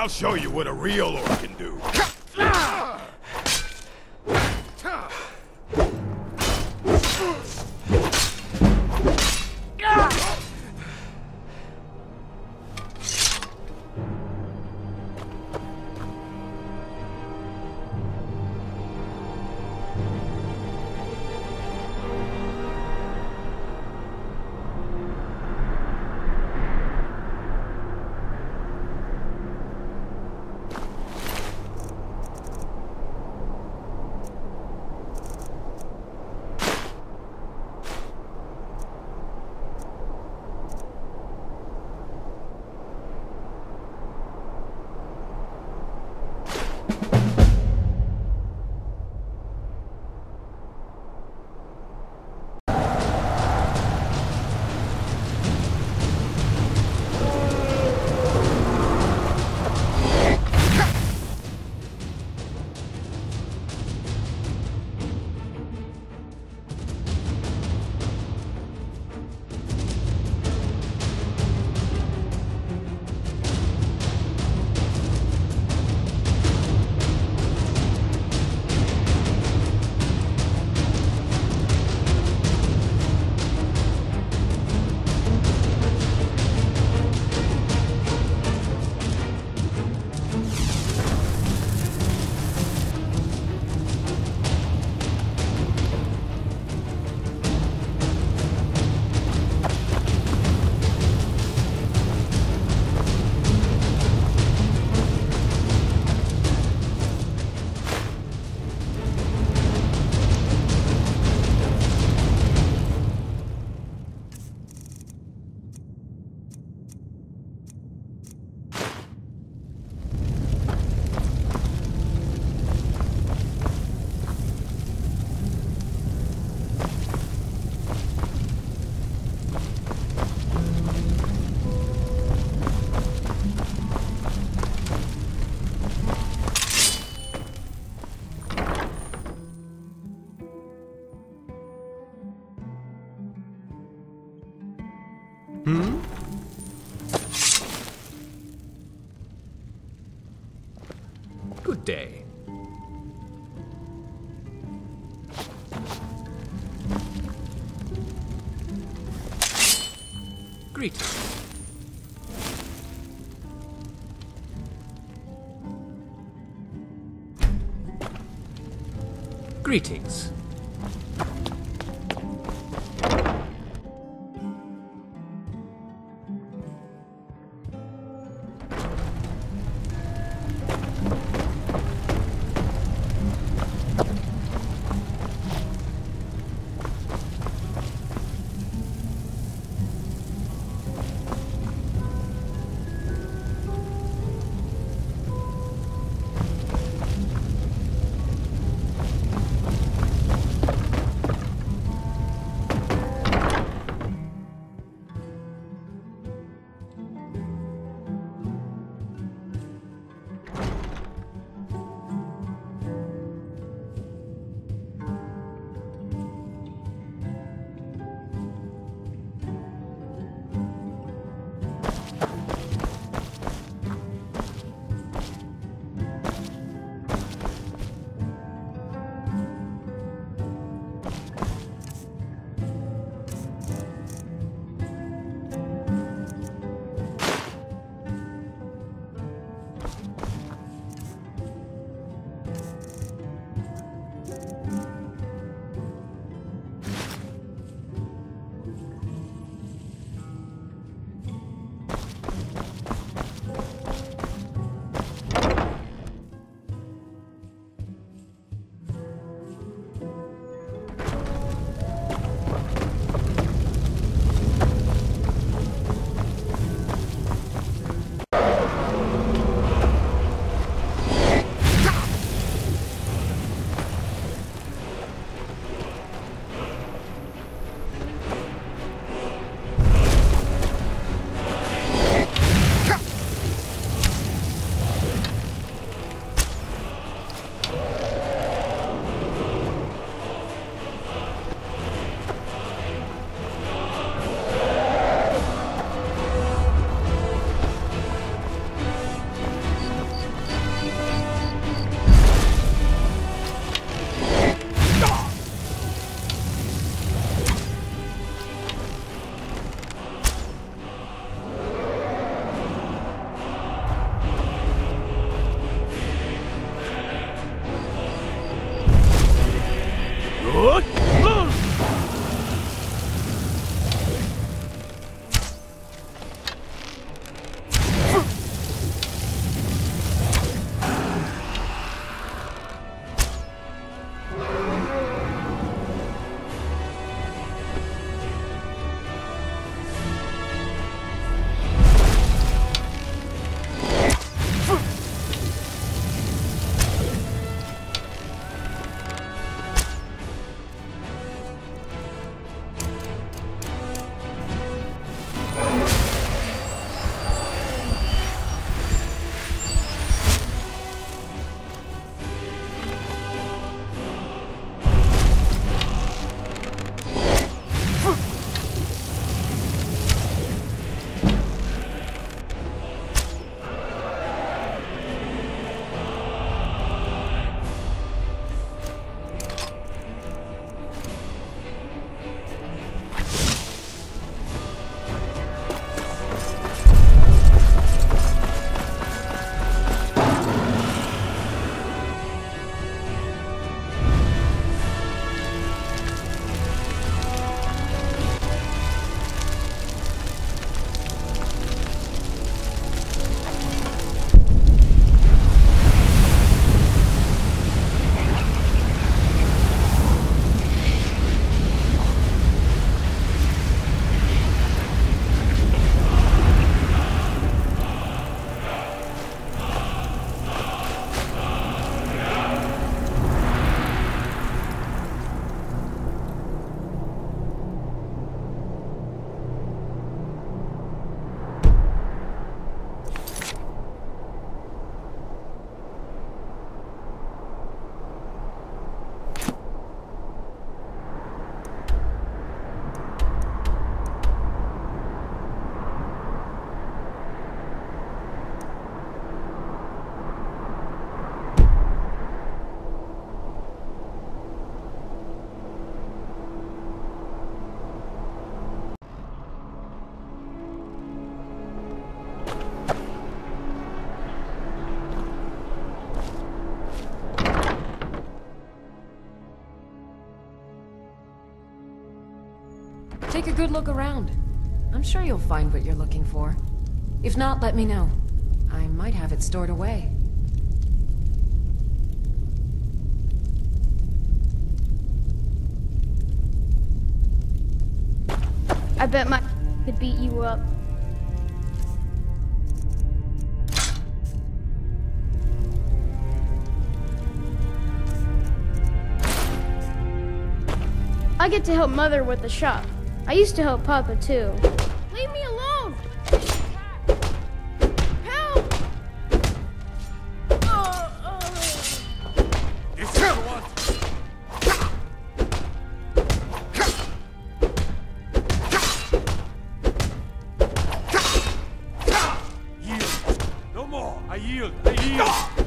I'll show you what a real orc can do. Greetings. Greetings. Take a good look around. I'm sure you'll find what you're looking for. If not, let me know. I might have it stored away. I bet my could beat you up. I get to help Mother with the shop. I used to help Papa too. Leave me alone! Help! It's everyone. Yield. No more. I yield. I yield.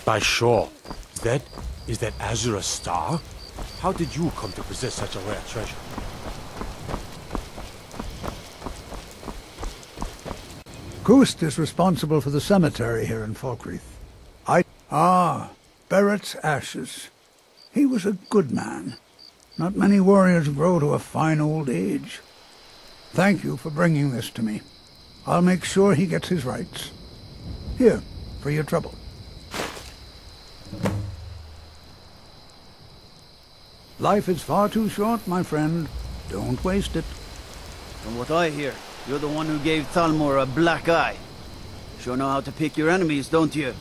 Bashor. That is that Azura star? How did you come to possess such a rare treasure? Kust is responsible for the cemetery here in Falkreath. I... Ah, Barrett's ashes. He was a good man. Not many warriors grow to a fine old age. Thank you for bringing this to me. I'll make sure he gets his rites. Here, for your trouble. Life is far too short, my friend. Don't waste it. From what I hear, you're the one who gave Thalmor a black eye. Sure know how to pick your enemies, don't you?